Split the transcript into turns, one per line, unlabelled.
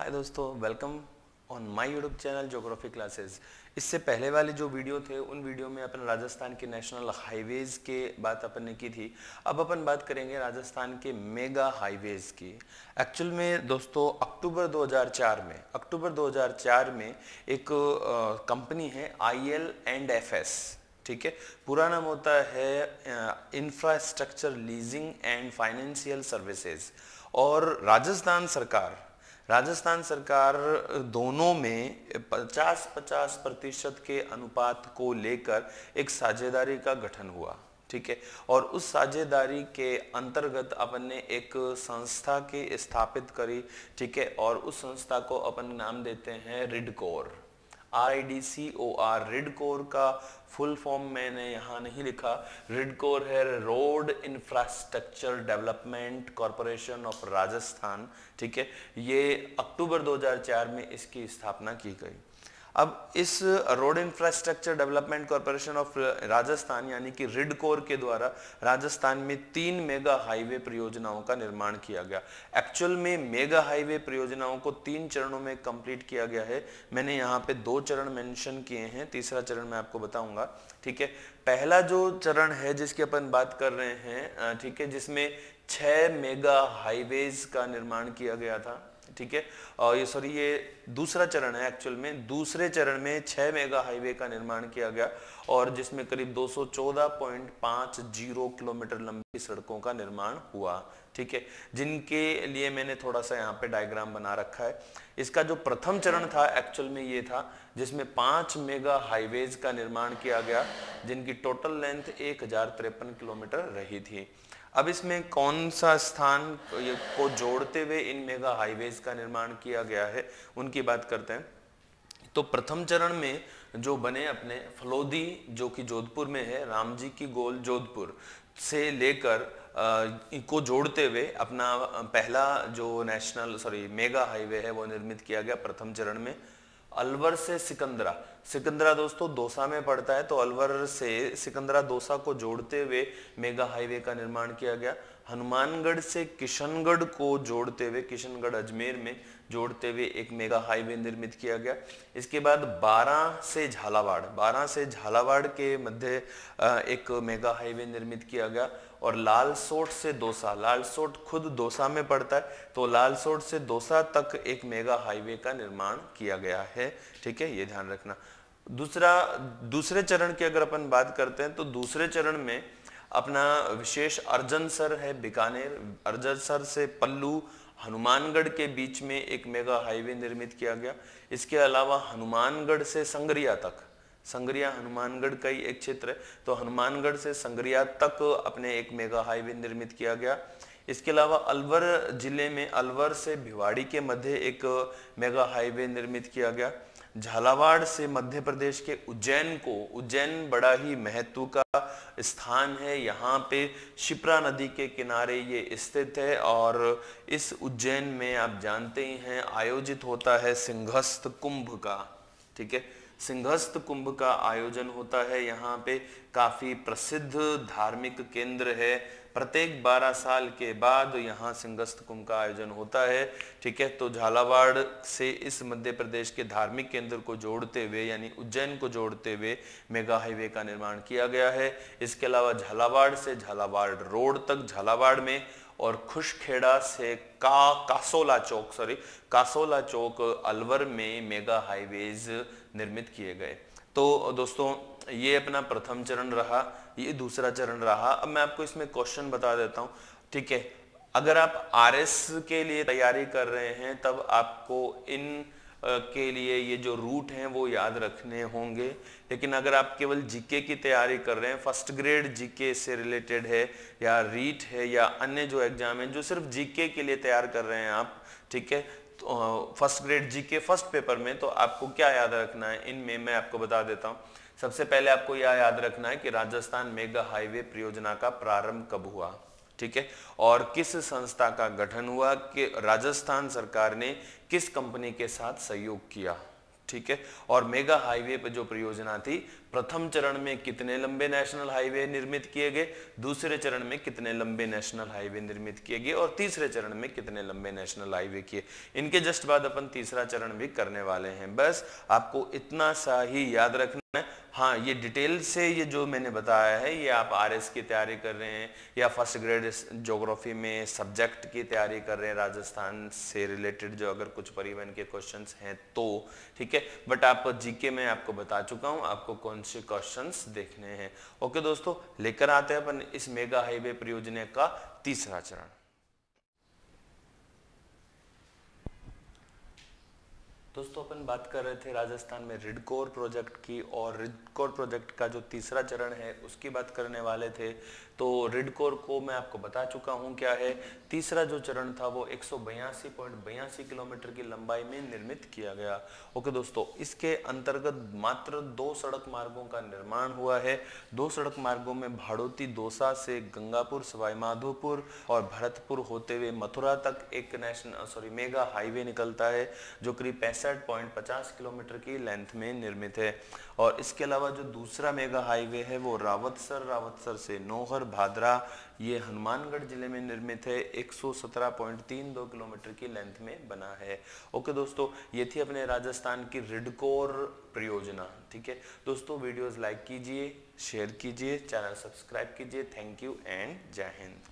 हाय दोस्तों welcome on my YouTube channel geography classes इससे पहले वाले जो वीडियो थे, उन वीडियो में अपन राजस्थान के नेशनल हाईवेज के बात अपन ने की थी। अब अपन बात करेंगे राजस्थान के मेगा हाईवेज की। एक्चुअल में दोस्तों अक्टूबर 2004 में अक्टूबर 2004 में एक कंपनी है I L and F S ठीक है? पूरा नाम होता है infrastructure leasing and financial services और राजस्थान सरकार राजस्थान सरकार दोनों में 50-50 प्रतिशत के अनुपात को लेकर एक साझेदारी का गठन हुआ, ठीक है? और उस साझेदारी के अंतर्गत अपन ने एक संस्था की स्थापित करी, ठीक है? और उस संस्था को अपन नाम देते हैं RIDCOR. R I D C O R RIDCOR का फुल फॉर्म मैंने यहाँ नहीं लिखा। रिड कोर है road infrastructure development corporation of Rajasthan ठीक है? ये अक्टूबर 2004 में इसकी स्थापना की गई। अब इस road infrastructure development corporation of Rajasthan, यानी कि रिडकोर के द्वारा राजस्थान में तीन मेगा हाईवे परियोजनाओं का निर्माण किया गया। एक्चुअल में मेगा हाईवे परियोजनाओं को तीन चरणों में कंप्लीट किया गया है। मैंने यहाँ पे दो चरण मेंशन किए हैं। तीसरा चरण मैं आपको बताऊँगा, ठीक है? पहला जो चरण है जिसकी अपन बात कर रहे हैं ठीक है, जिसमें छह मेगा हाईवेज का निर्माण किया गया था। ठीक है? और ये सॉरी ये दूसरा चरण है एक्चुअल में। दूसरे चरण में छह मेगा हाईवे का निर्माण किया गया और जिसमें करीब 214.50 किलोमीटर लंबी सड़कों का निर्माण हुआ, ठीक है? जिनके लिए मैंने थोड़ा सा यहाँ पे डायग्राम बना रखा है। इसका जो प्रथम चरण था एक्चुअल में ये था, जिसमें पाँच मेगा हाईवेज का निर्माण किया गया, जिनकी टोटल लेंथ एक हज़ार तिरपन किलोमीटर रही थी। अब इसमें कौन सा स्थान को जोड़ते हुए इन मेगा हाईवेज का निर्माण किया गया है, उनकी बात करते हैं। तो प्रथम चरण में जो बने अपने फलोदी, जो कि जोधपुर में है रामजी की गोल जोधपुर से लेकर को जोड़ते हुए अपना पहला जो नेशनल, सॉरी, मेगा हाईवे है, वो निर्मित किया गया प्रथम चरण में। अलवर से सिकंदरा। सिकंदरा दोस्तों दोसा में पड़ता है तो अलवर से सिकंदरा दोसा को जोड़ते हुए मेगा हाईवे का निर्माण किया गया। हनुमानगढ़ से किशनगढ़ को जोड़ते हुए, किशनगढ़ अजमेर में जोड़ते हुए एक मेगा हाईवे निर्मित किया गया। इसके बाद 12 से झालावाड़ 12 से झालावाड़ के मध्य एक मेगा हाईवे निर्मित किया गया। और लाल सोट से दोसा लाल सोट खुद दोसा में पड़ता है तो लाल सोट से दोसा तक एक मेगा हाईवे का निर्माण किया गया है। ठीक है, ये ध्यान रखना। दूसरा, दूसरे चरण की अगर अपन बात करते हैं तो दूसरे चरण में अपना विशेष अर्जन सर है, बीकानेर। अर्जन सर से पल्लू, हनुमानगढ़ के बीच में एक मेगा हाईवे निर्मित किया गया। इसके अलावा हनुमानगढ़ से संगरिया तक संगरिया हनुमानगढ़ का ही एक क्षेत्र है। तो हनुमानगढ़ से संगरिया तक अपने एक मेगा हाईवे निर्मित किया गया। इसके अलावा अलवर ज़िले में, अलवर से भिवाड़ी के मध्य एक मेगा हाईवे निर्मित किया गया। झालावाड़ से मध्य प्रदेश के उज्जैन को, उज्जैन बड़ा ही महत्व का स्थान है। यहाँ पे शिप्रा नदी के किनारे ये स्थित है और इस उज्जैन में आप जानते ही हैं, आयोजित होता है सिंहस्थ कुंभ का, ठीक है? सिंहस्थ कुंभ का आयोजन होता है। यहाँ पे काफ़ी प्रसिद्ध धार्मिक केंद्र है। प्रत्येक 12 साल के बाद यहाँ सिंगस्त कुंभ का आयोजन होता है, ठीक है? तो झालावाड़ से इस मध्य प्रदेश के धार्मिक केंद्र को जोड़ते हुए, यानी उज्जैन को जोड़ते हुए मेगा हाईवे का निर्माण किया गया है। इसके अलावा झालावाड़ से झालावाड़ रोड तक, झालावाड़ में और खुशखेड़ा से का, कासोला चौक सॉरी कासोला चौक अलवर में मेगा हाईवेज निर्मित किए गए। तो दोस्तों ये अपना प्रथम चरण रहा, ये दूसरा चरण रहा। अब मैं आपको इसमें क्वेश्चन बता देता हूँ। ठीक है? अगर आप आरएस के लिए तैयारी कर रहे हैं, तब आपको इन के लिए ये जो रूट हैं, वो याद रखने होंगे। लेकिन अगर आप केवल जीके की तैयारी कर रहे हैं फ़र्स्ट ग्रेड जीके से रिलेटेड है, या रीट है, या अन्य जो एग्ज़ाम है, जो सिर्फ़ जीके के लिए तैयार कर रहे हैं आप, ठीक है? तो first grade GK first paper में तो आपको क्या याद रखना है? इनमें मैं आपको बता देता हूँ। सबसे पहले आपको यह याद रखना है कि राजस्थान मेगा हाईवे परियोजना का प्रारंभ कब हुआ? ठीक है? और किस संस्था का गठन हुआ? कि राजस्थान सरकार ने किस कंपनी के साथ सहयोग किया? ठीक है? और मेगा हाईवे पर जो परियोजना थी, प्रथम चरण में कितने लंबे नेशनल हाईवे निर्मित किए गए? दूसरे चरण में कितने लंबे नेशनल हाईवे निर्मित किए गए? और तीसरे चरण में कितने लंबे नेशनल हाईवे किए? इनके जस्ट बाद अपन तीसरा चरण भी करने वाले हैं। बस आपको इतना सा ही याद रखना है, ये डिटेल से ये जो मैंने बताया है, ये आप आरएस की तैयारी कर रहे हैं या फ़र्स्ट ग्रेड ज्योग्राफी में सब्जेक्ट की तैयारी कर रहे हैं राजस्थान से रिलेटेड जो अगर कुछ परिवहन के क्वेश्चंस हैं तो ठीक है? बट आप जीके में आपको बता चुका हूँ, आपको कौन से क्वेश्चंस देखने हैं। ओके दोस्तों, लेकर आते हैं अपन इस मेगा हाईवे परियोजना का तीसरा चरण। दोस्तों, अपन बात कर रहे थे राजस्थान में रिडकोर प्रोजेक्ट की और रिडकोर प्रोजेक्ट का जो तीसरा चरण है, उसकी बात करने वाले थे। तो रिडकोर को मैं आपको बता चुका हूँ क्या है। तीसरा जो चरण था, वो एक किलोमीटर की लंबाई में निर्मित किया गया। ओके दोस्तों, इसके अंतर्गत मात्र दो सड़क मार्गों का निर्माण हुआ है। दो सड़क मार्गों में भाड़ोती दोसा से गंगापुर सवाई माधोपुर और भरतपुर होते हुए मथुरा तक एक नेशनल, सॉरी, मेगा हाईवे निकलता है, जो करीब किलोमीटर की लेंथ में निर्मित है। और इसके अलावा जो दूसरा मेगा हाईवे है, वो रावतसर रावतसर से नोहर, भादरा, ये हनुमानगढ़ ज़िले में निर्मित है। 117.32 किलोमीटर की लेंथ में बना है। ओके दोस्तों, ये थी अपने राजस्थान की रिडकोर परियोजना, ठीक है? दोस्तों वीडियोस लाइक कीजिए, शेयर कीजिए, चैनल सब्सक्राइब कीजिए। थैंक यू एंड जय हिंद।